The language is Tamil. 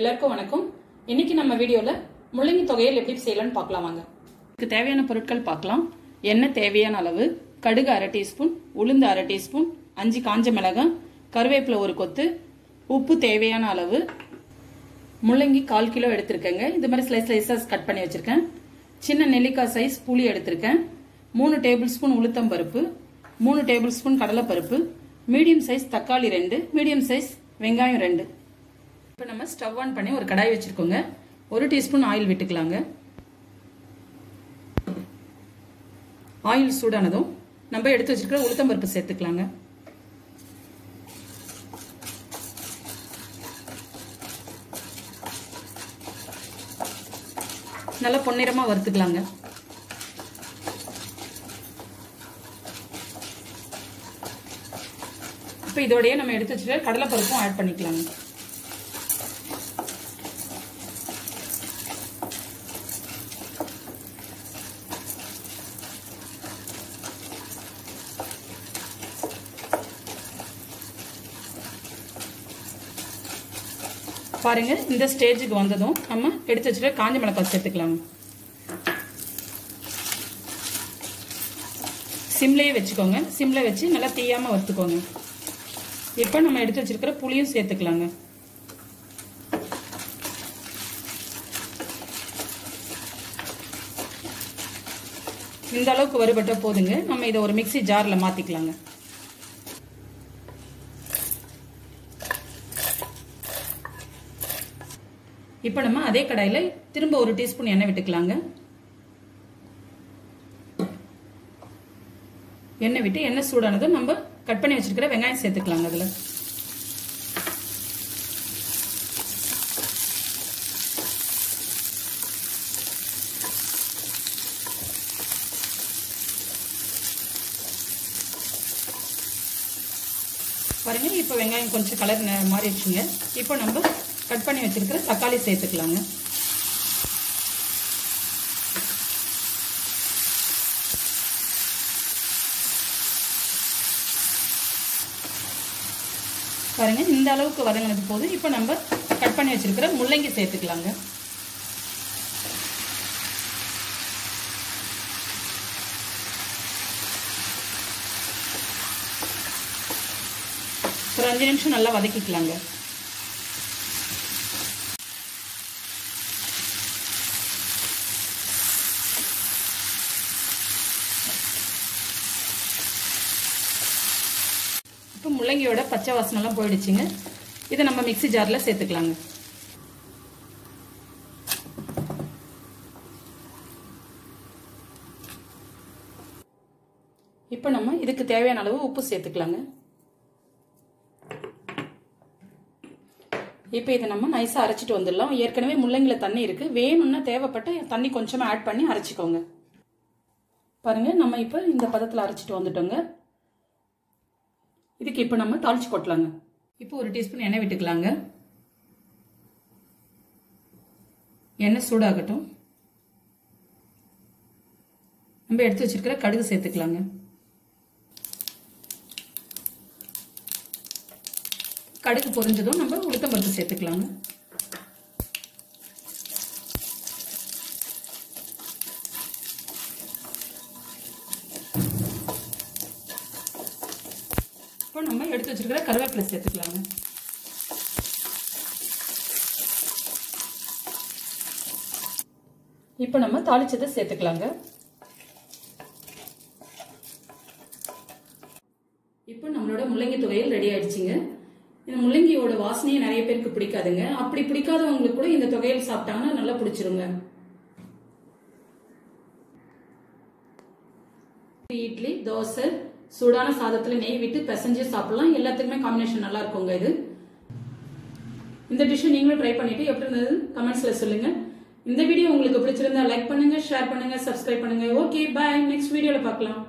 எல்லாருக்கும் வணக்கம். இன்னைக்கு நம்ம வீடியோல முள்ளங்கி தொகையில் எப்படி செய்யலாம்னு பார்க்கலாம் வாங்க. இதுக்கு தேவையான பொருட்கள் பார்க்கலாம். எண்ணெய் தேவையான அளவு கடுகு அரை டீஸ்பூன் உளுந்து அரை டீஸ்பூன் அஞ்சு காஞ்ச மிளகாய் கருவேப்பிலை ஒரு கொத்து உப்பு தேவையான அளவு முள்ளங்கி கால் கிலோ எடுத்திருக்கேங்க. இது மாதிரி ஸ்லைஸ் ஸ்லைஸாக கட் பண்ணி வச்சிருக்கேன். சின்ன நெல்லிக்காய் சைஸ் புளி எடுத்திருக்கேன். மூணு டேபிள் ஸ்பூன் உளுத்தம் பருப்பு மூணு டேபிள் ஸ்பூன் கடலைப்பருப்பு மீடியம் சைஸ் தக்காளி ரெண்டு மீடியம் சைஸ் வெங்காயம் ரெண்டு. இப்போ நம்ம ஸ்டவ் ஆன் பண்ணி ஒரு கடாய் வச்சுருக்கோங்க. ஒரு டீஸ்பூன் ஆயில் விட்டுக்கலாங்க. ஆயில் சூடானதும் நம்ம எடுத்து வச்சுருக்கிற உளுத்தம் பருப்பு சேர்த்துக்கலாங்க. நல்லா பொன்னிறமாக வறுத்துக்கலாங்க. இப்போ இதோடய நம்ம எடுத்து வச்சுட்டு கடலைப்பருப்பும் ஆட் பண்ணிக்கலாங்க. பாருங்க இந்த ஸ்டேஜுக்கு வந்ததும் நம்ம எடுத்து வச்சுட்டு காஞ்ச மிளகாய் சேர்த்துக்கலாம். சிம்லேயே வச்சுக்கோங்க. சிம்ல வச்சு நல்லா தீயாம வறுத்துக்கோங்க. இப்போ நம்ம எடுத்து வச்சிருக்கிற புளியும் சேர்த்துக்கலாங்க. இந்த அளவுக்கு வறுபட்ட போதுங்க. நம்ம இதை ஒரு மிக்சி ஜாரில் மாற்றிக்கலாங்க இப்போ நம்ம அதே கடாயில் திரும்ப ஒரு டீஸ்பூன் எண்ணெய் விட்டுக்கலாங்க. எண்ணெய் விட்டு எண்ணெய் சூடானதும் நம்ம கட் பண்ணி வச்சிருக்கிற வெங்காயம் சேர்த்துக்கலாங்க அதில். பாருங்க இப்போ வெங்காயம் கொஞ்சம் கலர் மாறிடுச்சுங்க. இப்போ நம்ம கட் பண்ணி வச்சிருக்கிற தக்காளி சேர்த்துக்கலாங்க. பாருங்க இந்த அளவுக்கு வதங்கினது போது இப்போ நம்ம கட் பண்ணி வச்சிருக்கிற முள்ளங்கி சேர்த்துக்கலாங்க. ஒரு அஞ்சு நிமிஷம் நல்லா வதக்கிக்கலாங்க. இப்போ முள்ளங்கியோட பச்சை வாசனைலாம் போயிடுச்சுங்க. இதை நம்ம மிக்சி ஜாரில் சேர்த்துக்கலாங்க. இப்போ நம்ம இதுக்கு தேவையான அளவு உப்பு சேர்த்துக்கலாங்க. இப்போ இதை நம்ம நைஸாக அரைச்சிட்டு வந்துடலாம். ஏற்கனவே முள்ளங்கியில் தண்ணி இருக்குது வேணும்னா தேவைப்பட்ட தண்ணி கொஞ்சமாக ஆட் பண்ணி அரைச்சிக்கோங்க. பாருங்கள் நம்ம இப்போ இந்த பதத்தில் அரைச்சிட்டு வந்துட்டோங்க. இதுக்கு இப்போ நம்ம தாளிச்சு கொட்டலாங்க. இப்போ ஒரு டீஸ்பூன் எண்ணெய் விட்டுக்கலாங்க. எண்ணெய் சூடாகட்டும். நம்ம எடுத்து வச்சிருக்கிற கடுகு சேர்த்துக்கலாங்க. கடுகு பொரிஞ்சதும் நம்ம உளுத்தம்பருப்பு சேர்த்துக்கலாங்க. இப்போ நம்ம எடுத்து வச்சிருக்கிற கருவேப்பிலை சேர்த்துக்கலாங்க. இப்போ நம்ம தாளிச்சதை சேர்த்துக்கலாங்க. இப்போ நம்மளோட முள்ளங்கி துவையல் ரெடி ஆயிடுச்சுங்க. இந்த முள்ளங்கியோட வாசனையை நிறைய பேருக்கு பிடிக்காதுங்க. அப்படி பிடிக்காதவங்களுக்கு கூட இந்த தொகையல் சாப்பிட்டாங்கன்னா நல்லா பிடிச்சிருங்க. இட்லி தோசை சூடான சாதத்துல நெய் விட்டு பிசைஞ்சு சாப்பிடலாம். எல்லாத்துக்குமே காம்பினேஷன் நல்லா இருக்குங்க இது. இந்த டிஷ்ஷை நீங்களும் ட்ரை பண்ணிட்டு எப்படி இருந்தது? கமெண்ட்ஸ்ல சொல்லுங்க. இந்த வீடியோ உங்களுக்கு பிடிச்சிருந்தா லைக் பண்ணுங்க ஷேர் பண்ணுங்க சப்ஸ்கிரைப் பண்ணுங்க. ஓகே பாய் நெக்ஸ்ட் வீடியோல பார்க்கலாம்.